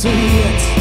sweet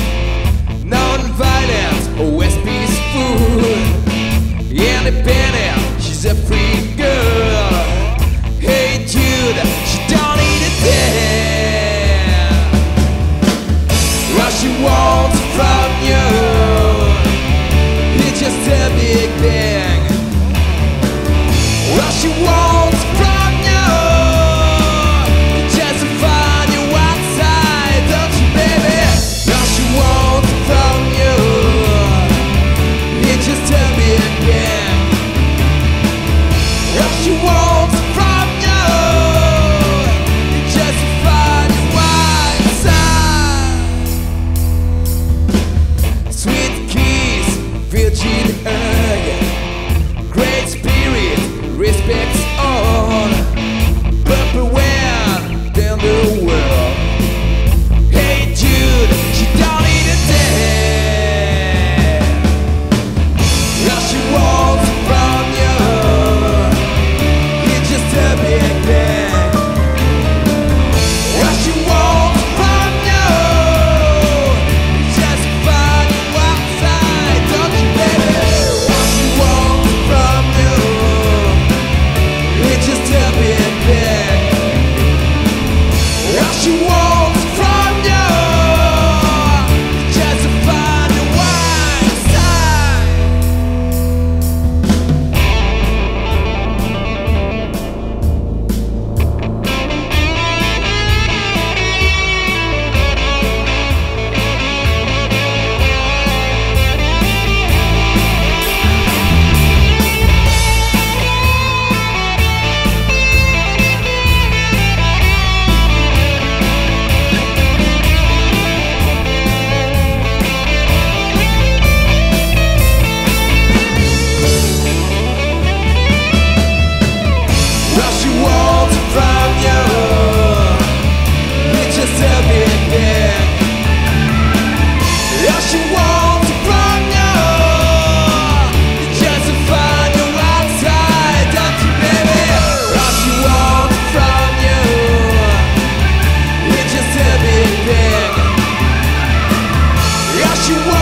you want.